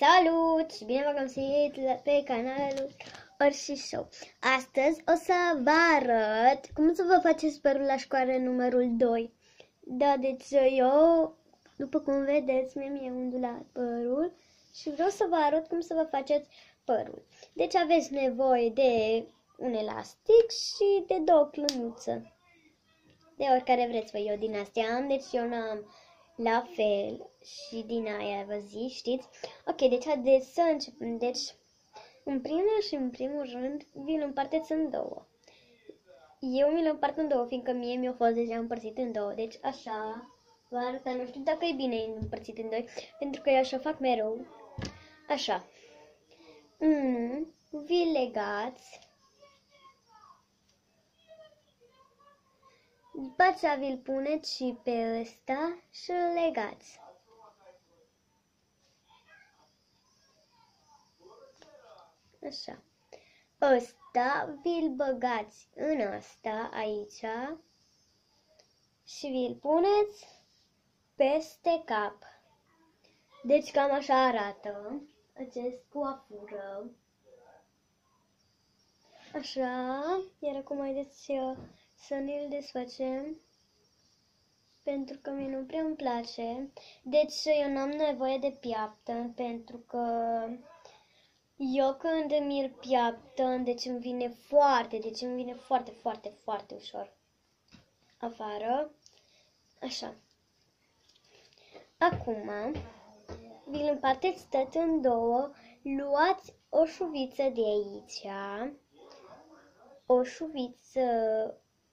Salut și bine v-am găsit pe canalul Orsi Show. Astăzi o să vă arăt cum să vă faceți părul la școală numărul 2. Da, deci eu, după cum vedeți, mie mi-e undulat părul și vreau să vă arăt cum să vă faceți părul. Deci aveți nevoie de un elastic și de două plănuță. De oricare vreți voi, eu din astea am, deci eu n-am la fel și din aia vă zi, știți? Ok, deci haideți să începem. Deci, în primul și în primul rând, vi-l împarteți în două. Eu mi-l împart în două, fiindcă mie mi-a fost deja împărțit în două. Deci, așa, vă arăt, nu știu dacă e bine împărțit în doi, pentru că eu așa fac mereu. Așa. Unu, vi legați După aceea vi-l puneți și pe ăsta și îl legați. Așa. Ăsta vi-l băgați în ăsta aici și vi-l puneți peste cap. Deci cam așa arată acest coafură. Așa, iar acum haideți să ne-l desfacem pentru că mie nu prea îmi place. Deci eu n-am nevoie de piaptă pentru că eu când mi-l piaptă, deci îmi vine foarte, deci îmi vine foarte, foarte, foarte ușor afară. Așa. Acum, vi-l împarteți tot în două, luați o șuviță de aici, o șuviță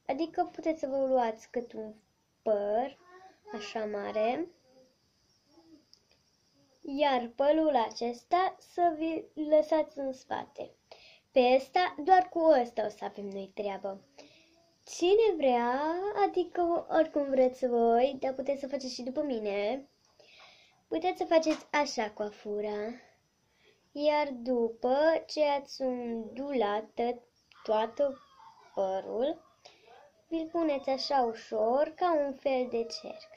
Adică puteți să vă luați cât un păr, așa mare, iar pălul acesta să vi lăsați în spate. Pe ăsta, doar cu ăsta o să avem noi treabă. Cine vrea, adică oricum vreți voi, dar puteți să faceți și după mine, puteți să faceți așa coafura. Iar după ce ați undulat toată părul, vi-l puneți așa ușor, ca un fel de cerc.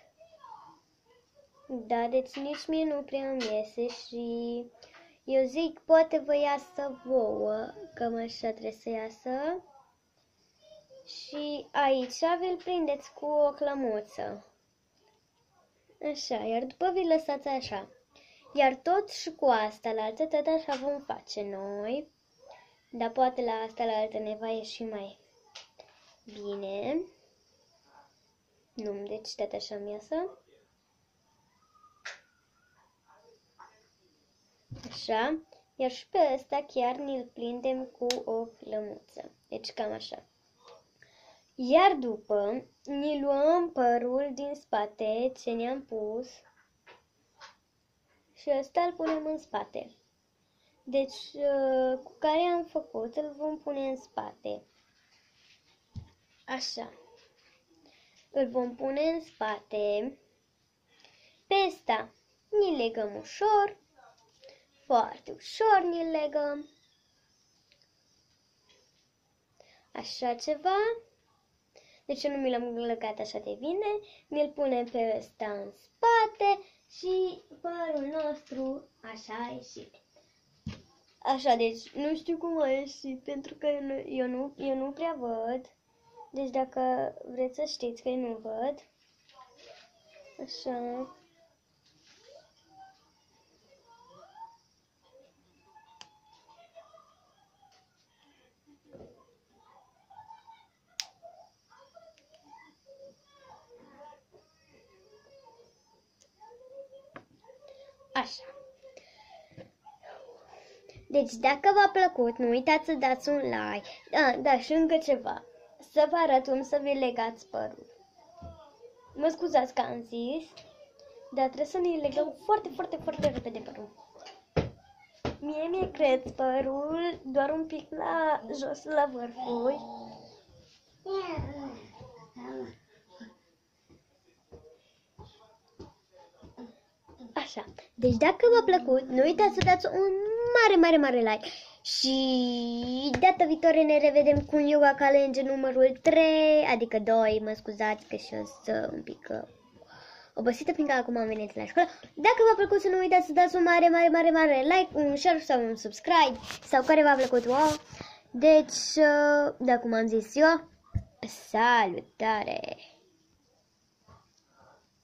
Da, deci nici mie nu prea îmi iese și eu zic, poate vă iasă vouă, cam așa trebuie să iasă. Și aici vi-l prindeți cu o clămuță. Așa, iar după vi lăsați așa. Iar tot și cu asta la altă, tot așa vom face noi. Dar poate la asta la altă ne va ieși mai Bine. Nu, deci tot așa mi Așa. Iar și pe ăsta chiar ne-l prindem cu o lămuță. Deci cam așa. Iar după ne luăm părul din spate ce ne-am pus și ăsta îl punem în spate. Deci uh, cu care am făcut îl vom pune în spate. Așa. Îl vom pune în spate. Pe ăsta ni legăm ușor. Foarte ușor ni legăm. Așa ceva. Deci nu mi l-am legat așa de bine. Ne-l punem pe ăsta în spate și părul nostru așa a ieșit. Așa, deci nu știu cum a ieșit, pentru că eu nu, eu nu, eu nu prea văd. Deci dacă vreți să știți că eu nu văd, așa, Așa. Deci dacă v-a plăcut, nu uitați să dați un like. Da, da, și încă ceva să vă arăt cum să vi legați părul. Mă scuzați că am zis, dar trebuie să ne legăm foarte, foarte, foarte repede părul. Mie mi-e cred părul doar un pic la jos, la vârfuri. Așa. Deci dacă v-a plăcut, nu uitați să dați un mare, mare, mare like. Și data viitoare ne revedem cu un yoga challenge numărul 3, adică 2, mă scuzați că și o să un pic obosită fiindcă acum am venit la școală. Dacă v-a plăcut să nu uitați să dați un mare, mare, mare, mare like, un share sau un subscribe sau care v-a plăcut wow. Deci, uh, de cum am zis eu, salutare!